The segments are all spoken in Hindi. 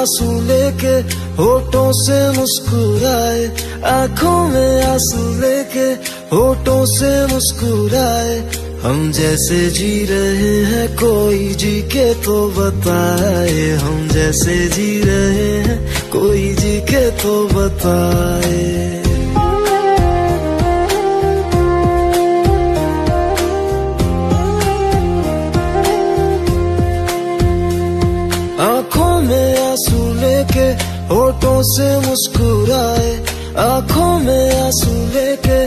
आँसू लेके, होठों से मुस्कुराए, आँखों में आँसू लेके, होठों से मुस्कुराए। हम जैसे जी रहे हैं, कोई जी के तो बताए। हम जैसे जी रहे हैं, कोई जी के तो बताए। होठों से मुस्कुराए, आँखों में आँसू लेके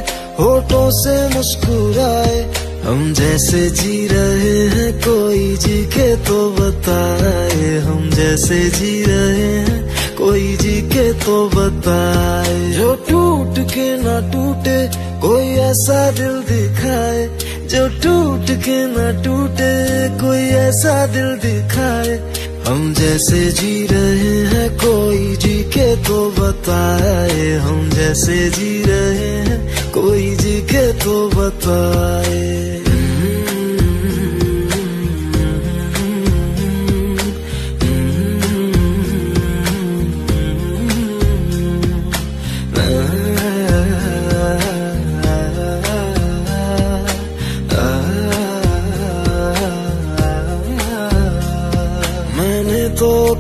होठों से मुस्कुराए। हम जैसे जी रहे हैं, कोई जी के तो बताए। हम जैसे जी रहे हैं, कोई जी के तो बताए। जो टूट के ना टूटे, कोई ऐसा दिल दिखाए। जो टूट के ना टूटे, कोई ऐसा दिल दिखाए। हम जैसे जी रहे हैं, कोई जी के तो बताए। हम जैसे जी रहे हैं, कोई जी के तो बताए।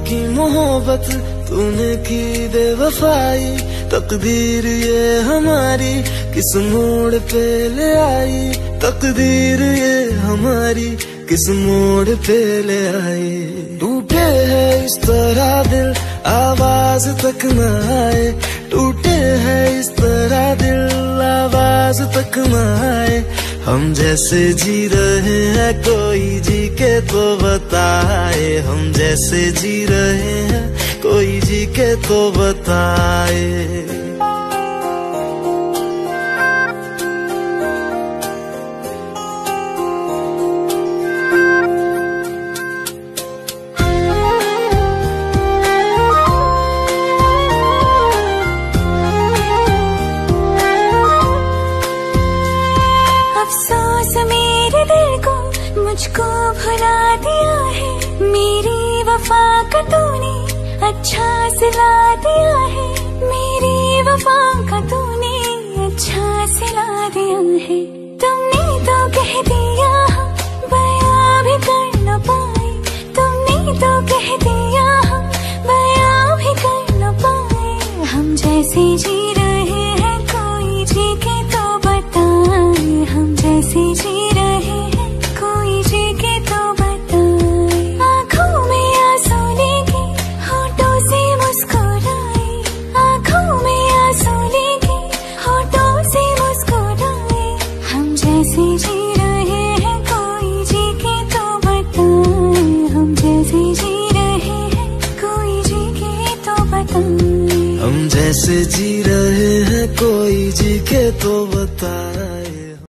की मोहब्बत तूने की बेवफाई। तकदीर ये हमारी, किस मोड़ पे ले आई? तकदीर ये हमारी, किस मोड़ पे ले आई? टूटे है इस तरह दिल, आवाज़ तक न आए। टूटे है इस तरह दिल, आवाज़ तक न आए। हम जैसे जी रहे हैं, कोई जी के तो बताए। हम जैसे जी रहे हैं, कोई जी के तो बताए। मुझको भुला दिया है। मेरी वफा का तूने अच्छा सिला दिया है। मेरी वफा का तूने अच्छा सिला दिया है। हम जैसे जी रहे हैं कोई जी के तो बताए।